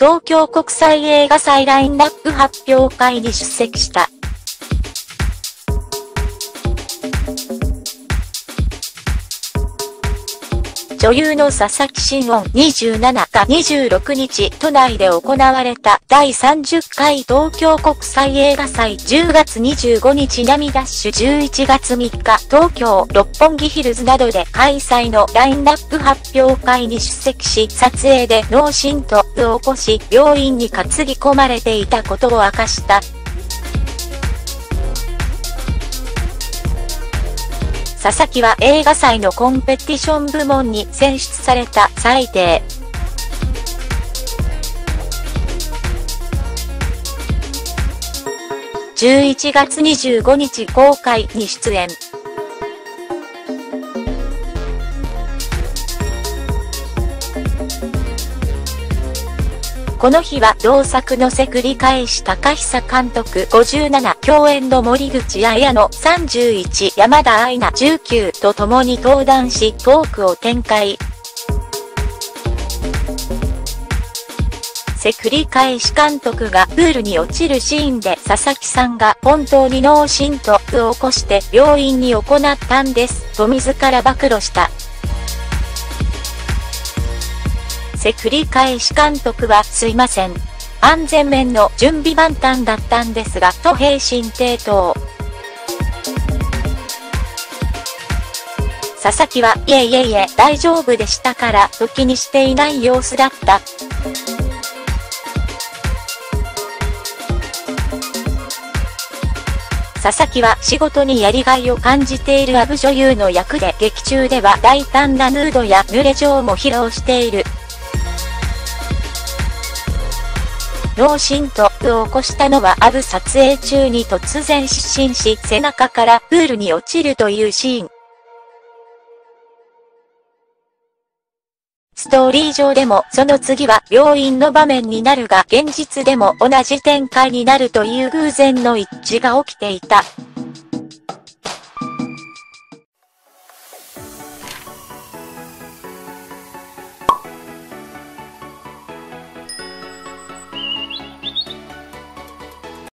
東京国際映画祭ラインナップ発表会に出席した。女優の佐々木新音27日26日都内で行われた第30回東京国際映画祭10月25日ナダッシュ11月3日東京六本木ヒルズなどで開催のラインナップ発表会に出席し撮影で脳震盪を起こし病院に担ぎ込まれていたことを明かした。佐々木は映画祭のコンペティション部門に選出された最低。11月25日公開に出演。この日は同作のせ繰り返し高久監督57共演の森口彩の31山田愛菜19と共に登壇しトークを展開。せ繰り返し監督がプールに落ちるシーンで佐々木さんが本当に脳震盪を起こして病院に行ったんですと自ら暴露した。せ繰り返し監督はすいません。安全面の準備万端だったんですが、と平身低頭。佐々木は、いえいえいえ、大丈夫でしたから、と気にしていない様子だった。佐々木は仕事にやりがいを感じているアブ女優の役で劇中では大胆なヌードや濡れ状も披露している。脳震盪を起こしたのはアブ撮影中に突然失神し背中からプールに落ちるというシーン。ストーリー上でもその次は病院の場面になるが現実でも同じ展開になるという偶然の一致が起きていた。